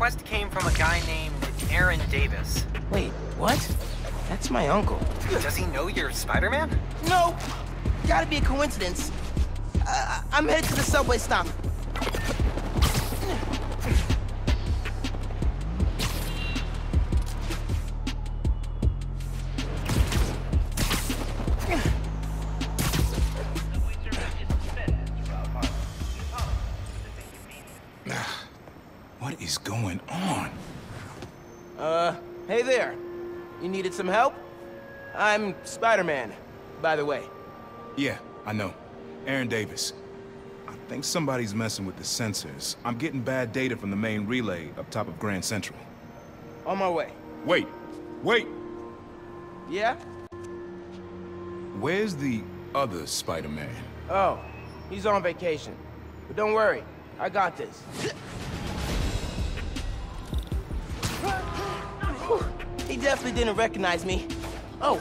request came from a guy named Aaron Davis. Wait, what? That's my uncle. Does he know you're Spider-Man? No! Gotta be a coincidence. Uh, I'm headed to the subway stop. I'm Spider-Man, by the way. Yeah, I know. Aaron Davis. I think somebody's messing with the sensors. I'm getting bad data from the main relay up top of Grand Central. On my way. Wait! Wait! Yeah? Where's the other Spider-Man? Oh, he's on vacation. But don't worry, I got this. He definitely didn't recognize me. Oh,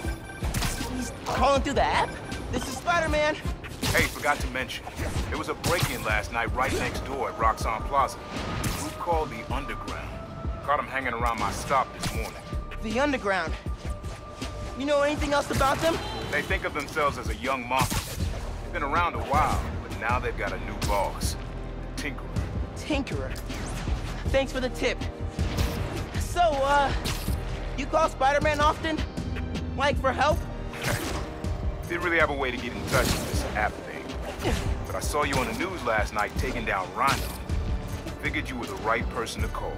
he's calling through the app? This is Spider-Man. Hey, forgot to mention. There was a break-in last night right next door at Roxxon Plaza. Group called the Underground. Caught him hanging around my stop this morning. The Underground. You know anything else about them? They think of themselves as a young mafia. They've been around a while, but now they've got a new boss. Tinkerer. Tinkerer. Thanks for the tip. So, uh, you call Spider-Man often? Like for help? Didn't really have a way to get in touch with this app thing. But I saw you on the news last night taking down Rhino. Figured you were the right person to call.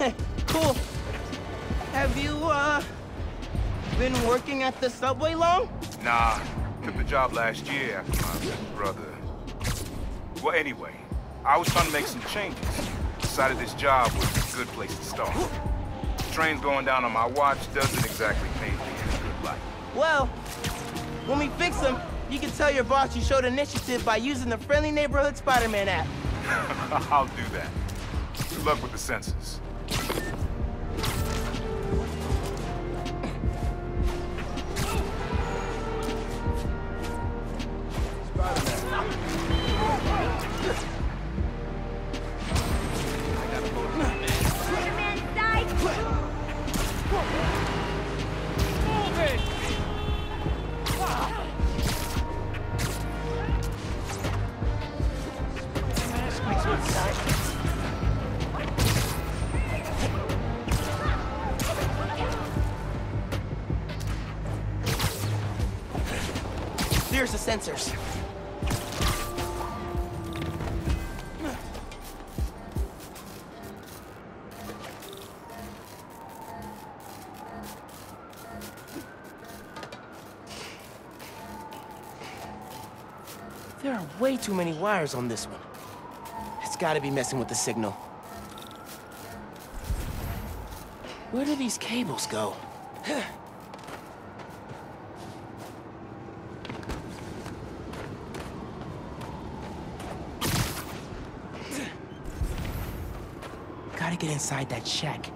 cool. Have you, uh, been working at the subway long? Nah, took the job last year after my brother. Well, anyway, I was trying to make some changes. Decided this job was a good place to start. The Trains going down on my watch doesn't exactly paint me Well, when we fix them, you can tell your boss you showed initiative by using the Friendly Neighborhood Spider-Man app. I'll do that. Good luck with the census. Sensors. There are way too many wires on this one. It's gotta be messing with the signal. Where do these cables go? Gotta get inside that shack.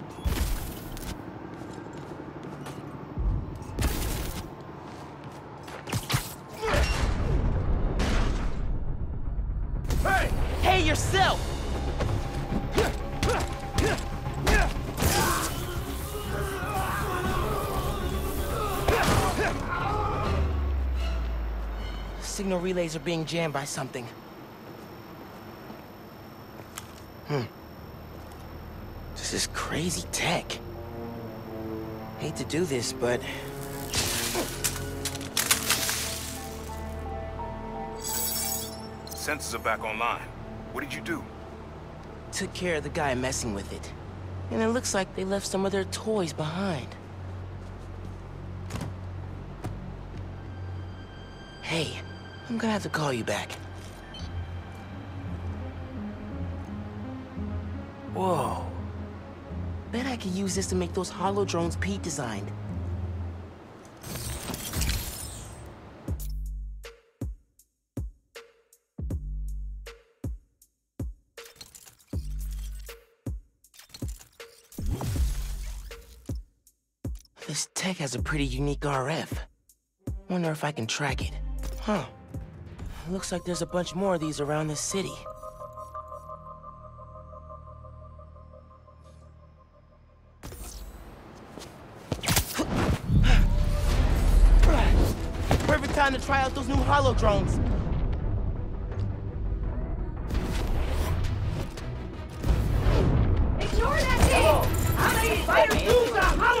Hey! Hey, yourself! Signal relays are being jammed by something. Hmm. This is crazy tech. Hate to do this, but... Sensors are back online. What did you do? Took care of the guy messing with it. And it looks like they left some of their toys behind. Hey, I'm gonna have to call you back. Whoa. Bet I could use this to make those holo drones Pete designed. This tech has a pretty unique RF. Wonder if I can track it. Huh. Looks like there's a bunch more of these around the city. Try out those new holo drones. Ignore that thing! How many fighters use the holotech?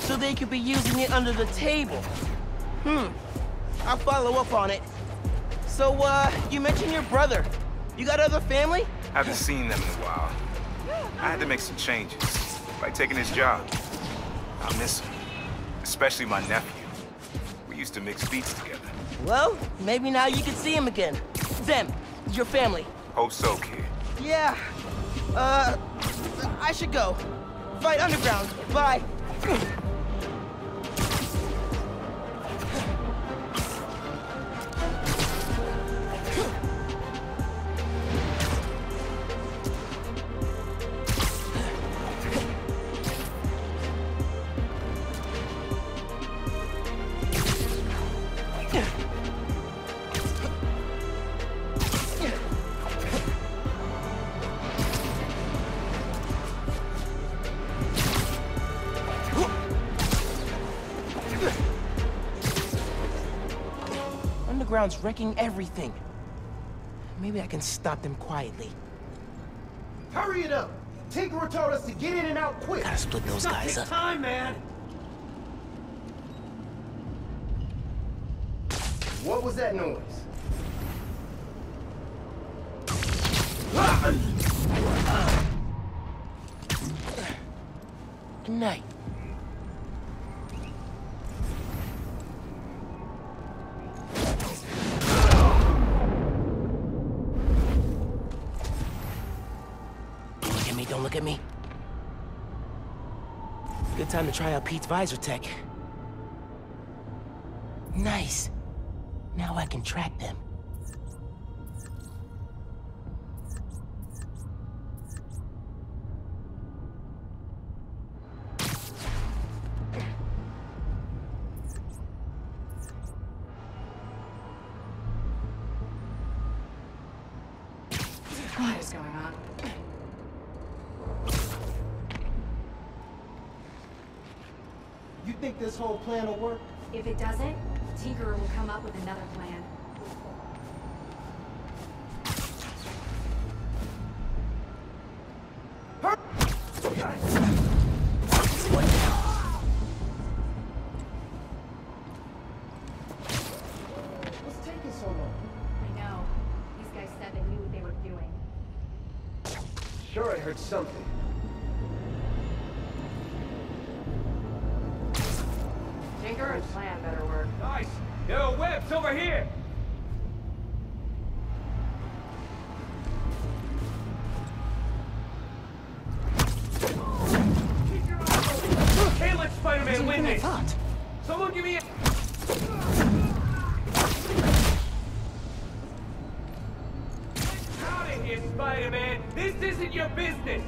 So they could be using it under the table. Hmm. I'll follow up on it. So, uh, you mentioned your brother. You got other family? Haven't seen them in a while. I had to make some changes, like taking his job. I miss him, especially my nephew. We used to mix beats together. Well, maybe now you can see him again. Them, your family. Hope so, kid. Yeah. Uh, I should go. Fight underground. Bye. Wrecking everything. Maybe I can stop them quietly. Hurry it up! Tinkerer told us to get in and out quick! Gotta split those guys up. time, man! What was that noise? Good night. At me. Good time to try out Pete's visor tech. Nice. Now I can track them. Plan will work? If it doesn't, Tinkerer will come up with another plan. Don't give me a... out of here, Spider-Man! This isn't your business!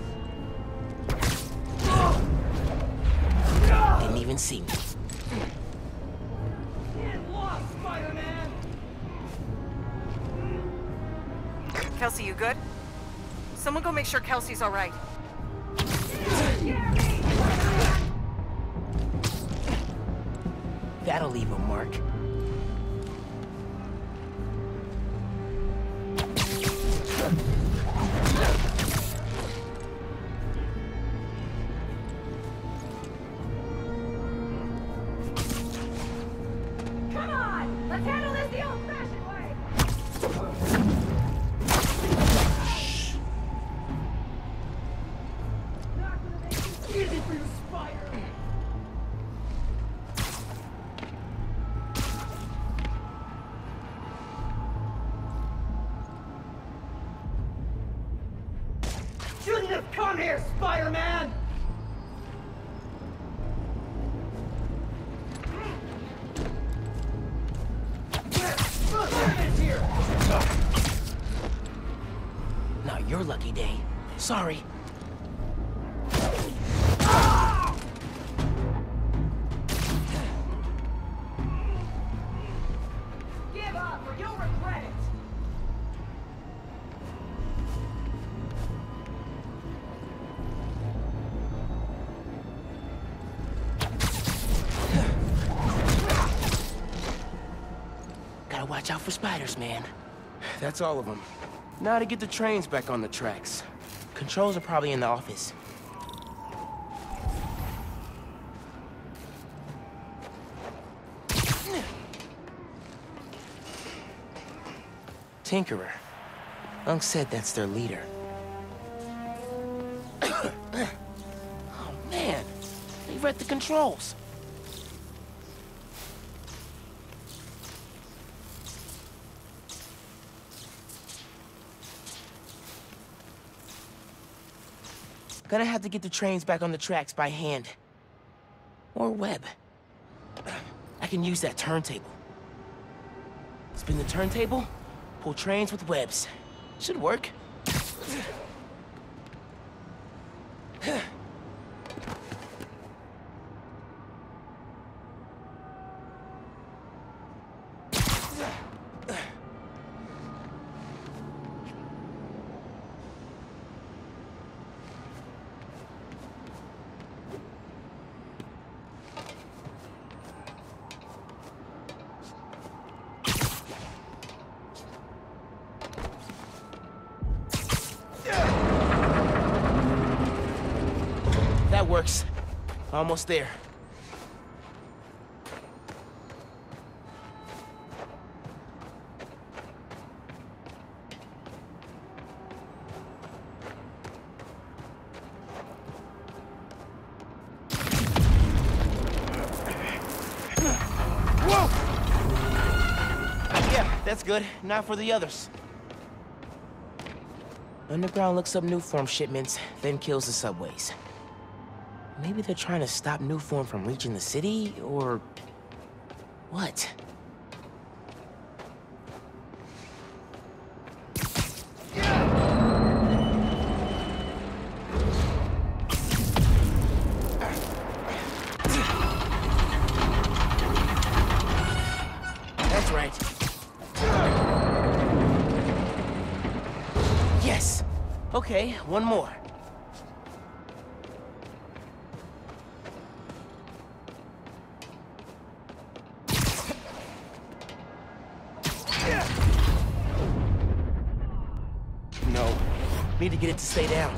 Didn't even see me. Get lost, Spider-Man! Kelsey, you good? Someone go make sure Kelsey's alright. Yeah. That'll leave a mark. Sorry. Give up or you'll regret it! Gotta watch out for spiders, man. That's all of them. Now to get the trains back on the tracks. Controls are probably in the office. Tinkerer. Unc said that's their leader. oh, man. They read the controls. Gonna have to get the trains back on the tracks by hand. Or web. I can use that turntable. Spin the turntable, pull trains with webs. Should work. That works. Almost there. Yeah, that's good. Now for the others. Underground looks up Nuform shipments, then kills the subways. Maybe they're trying to stop Nuform from reaching the city, or... What? That's right. Yes! Okay, one more. Get it to stay down.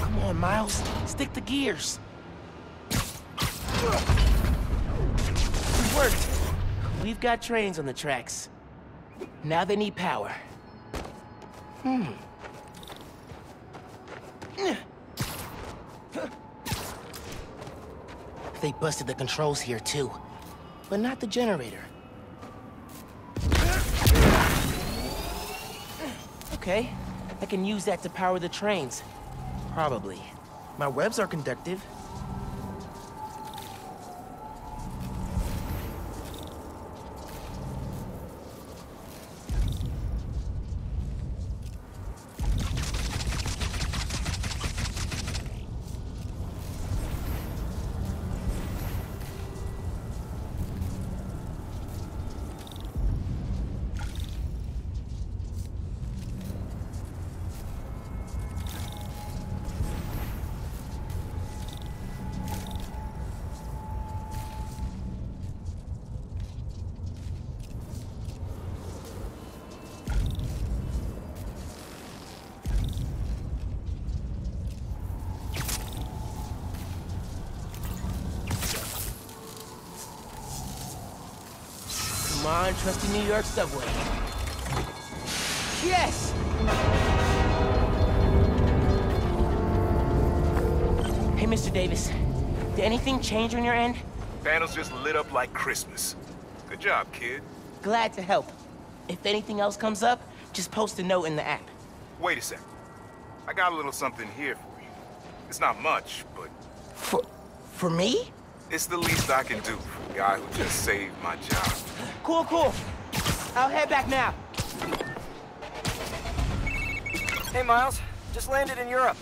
Come on, Miles. Stick the gears. It worked. We've got trains on the tracks. Now they need power. Hmm. They busted the controls here too, but not the generator. Okay, I can use that to power the trains. Probably. My webs are conductive. On, trusty New York subway. Yes! Hey, Mr. Davis. Did anything change on your end? Panels just lit up like Christmas. Good job, kid. Glad to help. If anything else comes up, just post a note in the app. Wait a second. I got a little something here for you. It's not much, but For... for me? it's the least I can do for a guy who just saved my job. Cool, cool. I'll head back now. Hey, Miles. Just landed in Europe.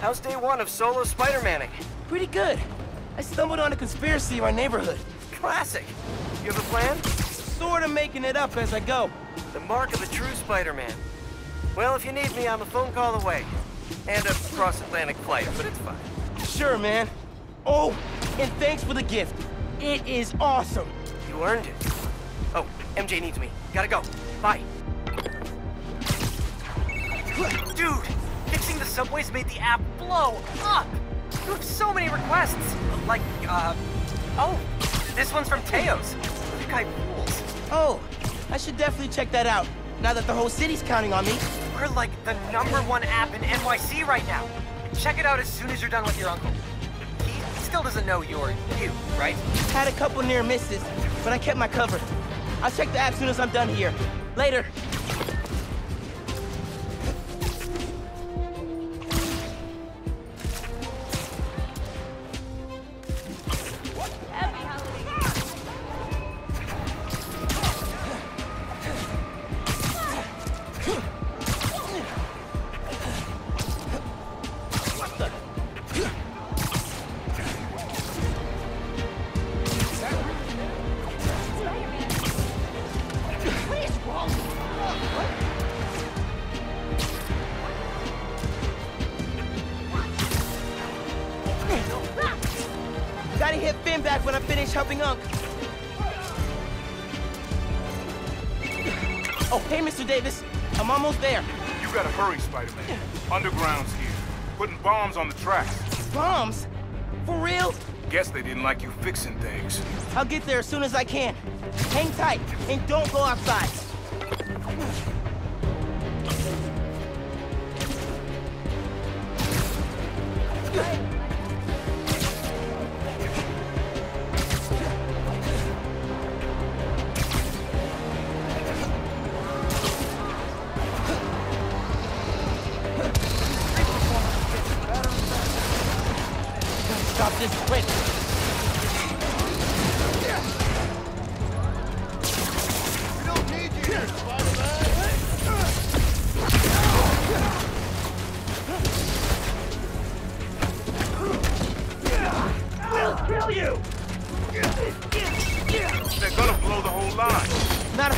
How's day one of solo Spider-Manning? Pretty good. I stumbled on a conspiracy in my neighborhood. Classic. You have a plan? Sorta making it up as I go. The mark of a true Spider-Man. Well, if you need me, I'm a phone call away. And a cross-Atlantic flight, but it's fine. Sure, man. Oh, and thanks for the gift. It is awesome. You earned it. Oh, MJ needs me. Gotta go. Bye. Dude, fixing the subways made the app blow up. You have so many requests. Like, uh, oh, this one's from Teos. You guy rules. Oh, I should definitely check that out, now that the whole city's counting on me. We're like the number one app in NYC right now. Check it out as soon as you're done with your uncle. He still doesn't know you're you, right? Had a couple near misses, but I kept my cover. I'll check the app soon as I'm done here. Later. Happy Davis. I'm almost there. You gotta hurry, Spider-Man. Underground's here. Putting bombs on the tracks. Bombs? For real? Guess they didn't like you fixing things. I'll get there as soon as I can. Hang tight and don't go outside. Stop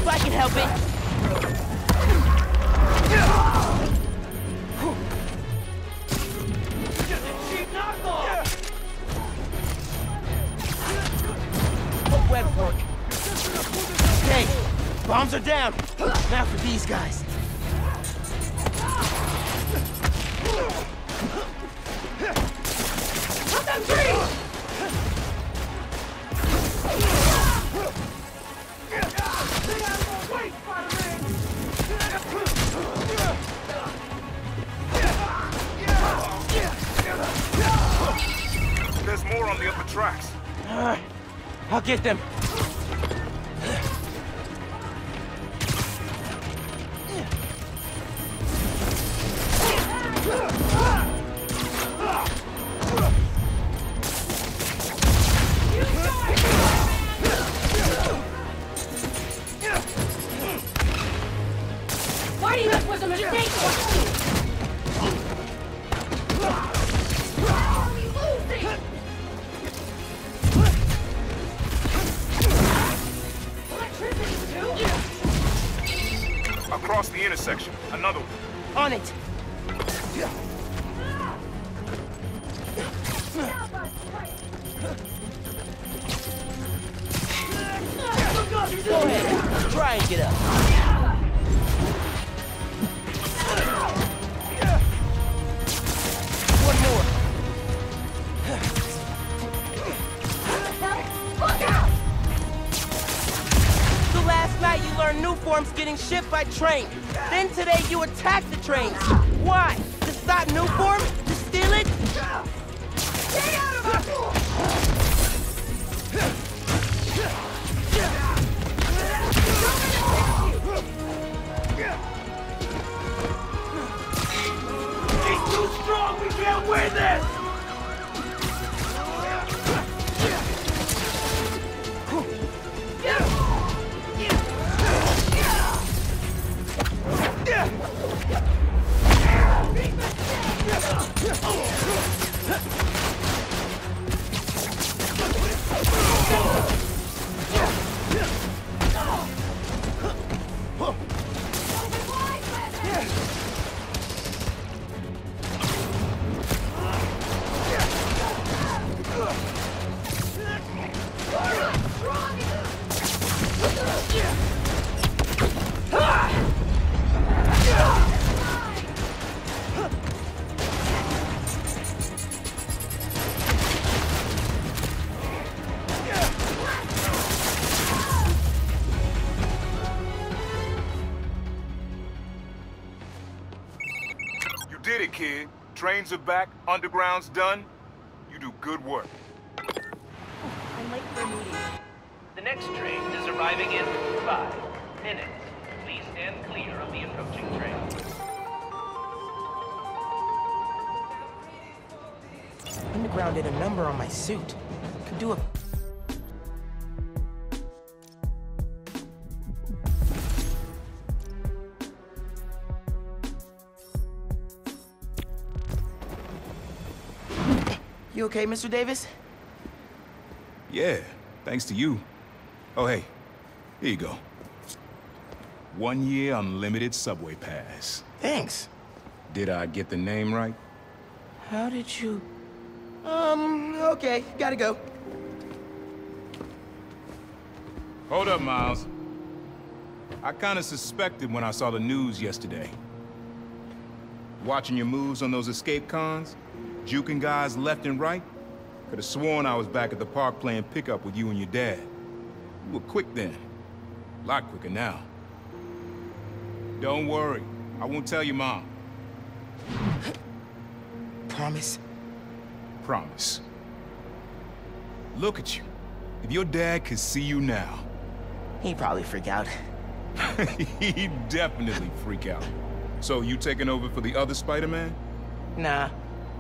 if I can help it. Cheap knockoff! Hope web work. Okay, bombs are down. Now for these guys. Cut them trees! There's more on the upper tracks. Alright, I'll get them. Forms shipped by train. Then today you attack the trains. Why? To stop new form? Did it, kid. Trains are back, underground's done. You do good work. I'm late for a meeting. The next train is arriving in five minutes. Please stand clear of the approaching train. Underground did a number on my suit. Could do a... You okay, Mr. Davis? Yeah, thanks to you. Oh, hey, here you go. One year unlimited subway pass. Thanks. Did I get the name right? How did you... Um, okay, gotta go. Hold up, Miles. I kinda suspected when I saw the news yesterday. Watching your moves on those escape cons, juking guys left and right, could have sworn I was back at the park playing pickup with you and your dad. You were quick then. A lot quicker now. Don't worry, I won't tell your mom. Promise? Promise. Look at you. If your dad could see you now, He'd probably freak out. he'd definitely freak out. So you taking over for the other Spider-Man? Nah.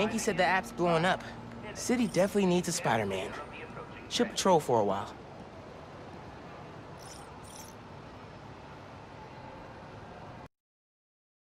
Ganke said the app's blowing up. City definitely needs a Spider-Man. Should patrol for a while.